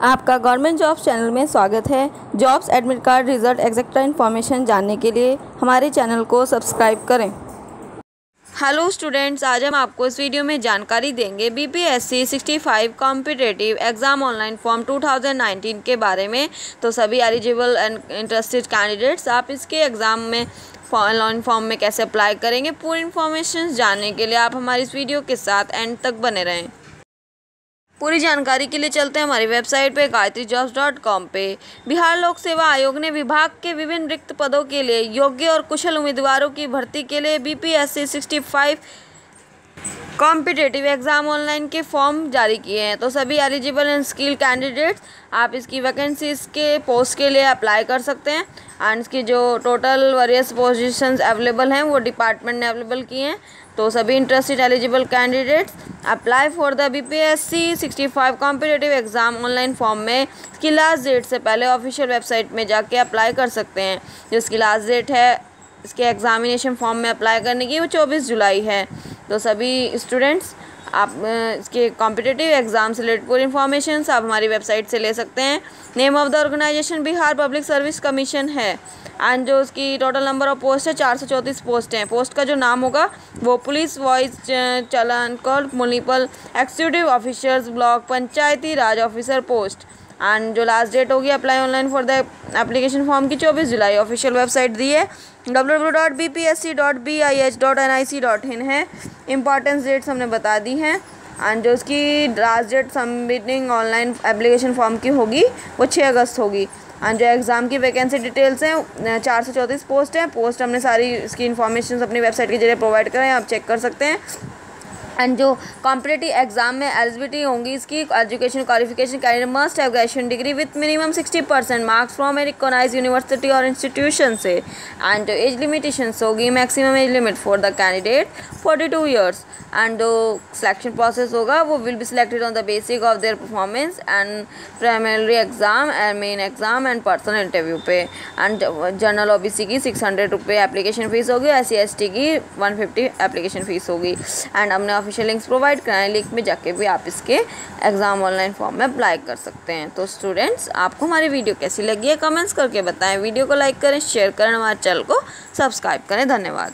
आपका government jobs channel में स्वागत है। Jobs admit card result etcetera information जानने के लिए हमारे चैनल को सब्सक्राइब करें। हेलो स्टूडेंट्स, आज हम आपको इस वीडियो में जानकारी देंगे BPSC 65 competitive exam online form 2019 के बारे में। तो सभी एलिजिबल एंड इंटरेस्टेड कैंडिडेट्स आप इसके एग्ज़ाम में ऑनलाइन फॉर्म में कैसे अप्लाई करेंगे, पूरी इन्फॉर्मेशन जानने के लिए आप हमारी इस वीडियो के साथ एंड तक बने रहें। पूरी जानकारी के लिए चलते हैं हमारी वेबसाइट पे गायत्री जॉब्स डॉट कॉम पे। बिहार लोक सेवा आयोग ने विभाग के विभिन्न रिक्त पदों के लिए योग्य और कुशल उम्मीदवारों की भर्ती के लिए B P S C sixty five competitive exam online के फॉर्म जारी किए हैं। तो सभी एलिजिबल एंड स्किल कैंडिडेट्स आप इसकी वैकेंसीज के पोस्ट के लिए अप्लाई कर सकते हैं। एंड इसकी जो टोटल वेरियस पोजीशंस अवेलेबल हैं, वो डिपार्टमेंट ने अवेलेबल किए हैं। तो सभी interested eligible candidates apply for the B P S C sixty five competitive exam online form में। इसकी लास्ट डेट से पहले ऑफिशियल वेबसाइट में जाके अप्लाई कर सकते हैं। जिसकी लास्ट डेट है, इसके एग्ज़ामिनेशन फॉर्म में अप्लाई करने की, वो चौबीस जुलाई है। तो सभी स्टूडेंट्स आप इसके कॉम्पिटेटिव एग्ज़ाम से रिलेटेड पूरी इन्फॉर्मेशन आप हमारी वेबसाइट से ले सकते हैं। Name of the organisation Bihar public service commission है। एंड जो उसकी टोटल नंबर ऑफ़ पोस्ट है, चार सौ चौंतीस पोस्ट हैं। पोस्ट का जो नाम होगा, वो पुलिस वॉइस चलन call municipal executive officers block Panchayati Raj officer post and जो लास्ट डेट होगी apply online for the application form की चौबीस जुलाई। ऑफिशियल वेबसाइट दी है। W W dot B P S C dot B I H dot N I C dot in है। Importance dates हमने बता दी हैं। एंड जो उसकी last date submitting online application form की होगी, वो छः अगस्त होगी। एंड जो एग्ज़ाम की वैकेंसी डिटेल्स हैं चार सौ चौंतीस पोस्ट हैं। पोस्ट हमने सारी इसकी इन्फॉर्मेशन अपनी वेबसाइट के ज़रिए प्रोवाइड करें आप चेक कर सकते हैं। एंड जो कॉम्पिटेटिव एग्ज़ाम में एलिजिबिलिटी होंगी, इसकी education qualification candidate must have graduation degree with minimum sixty percent marks from a recognise university और इंस्टीट्यूशन से। एंड जो एज लिमिटेशन होगी maximum age limit for the candidate forty two years and जो selection process होगा, वो will be selected on the basic of their performance and primary exam and main exam and personal interview पे। And general O B C की six hundred रुपये application fees होगी S C S T की one fifty application fees होगी। And हमने official links provide कराएँ link में जाके भी आप इसके एग्ज़ाम ऑनलाइन फॉर्म में अप्लाई कर सकते हैं। तो स्टूडेंट्स आपको हमारी वीडियो कैसी लगी है कमेंट्स करके बताएँ। वीडियो को लाइक करें शेयर करें हमारे चैनल को सब्सक्राइब करें। धन्यवाद।